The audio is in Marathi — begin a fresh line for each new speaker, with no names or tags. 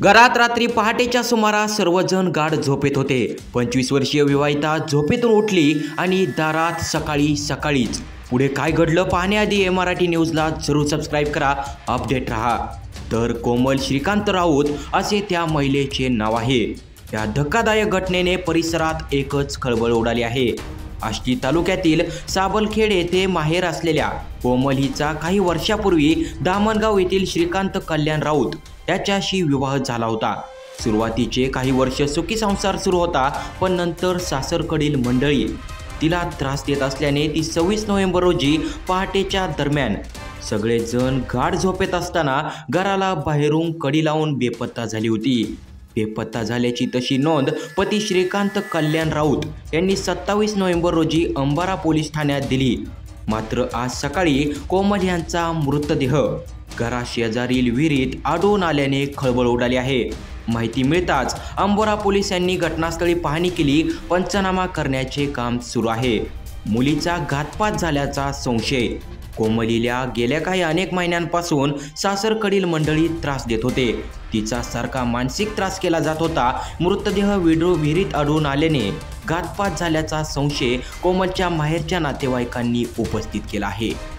घरात रात्री पहाटेच्या सुमारास सर्वजण गाढ झोपेत होते. पंचवीस वर्षीय विवाहिता झोपेतून उठली आणि दारात सकाळी सकाळीच. पुढे काय घडलं पाहण्याआधी ए मराठी न्यूजला जरूर सबस्क्राईब करा अपडेट रहा. तर कोमल श्रीकांत राऊत असे त्या महिलेचे नाव आहे. या धक्कादायक घटनेने परिसरात एकच खळबळ उडाली आहे. आष्टी तालुक्यातील साबलखेड येथे माहेर असलेल्या कोमल हिचा काही वर्षापूर्वी दामणगाव येथील श्रीकांत कल्याण राऊत त्याच्याशी विवाह झाला होता. सुरुवातीचे काही वर्ष सुखी संसार सुरू होता पण नंतर सासरकडील मंडळी तिला त्रास देत असल्याने ती सव्वीस नोव्हेंबर रोजी पहाटेच्या दरम्यान सगळेजण गाढ झोपेत असताना घराला बाहेरून कडी लावून बेपत्ता झाली होती. बेपत्ता झाल्याची तशी नोंद पती श्रीकांत कल्याण राऊत यांनी सत्तावीस नोव्हेंबर रोजी अंबारा पोलीस ठाण्यात दिली. मात्र आज सकाळी कोमल यांचा मृतदेह घराशेजारील विहिरीत आढळून आल्याने खळबळ उडाली आहे. माहिती मिळताच अंबोरा पोलिसांनी घटनास्थळी पाहणी केली पंचनामा करण्याचे काम सुरू आहे. मुलीचा घातपात झाल्याचा संशय. कोमलीला गेल्या काही अनेक महिन्यांपासून सासरकडील मंडळी त्रास देत होते. तिचा सारखा मानसिक त्रास केला जात होता. मृतदेह विडो विहिरीत आढळून आल्याने घातपात झाल्याचा संशय कोमलच्या माहेरच्या नातेवाईकांनी उपस्थित केला आहे.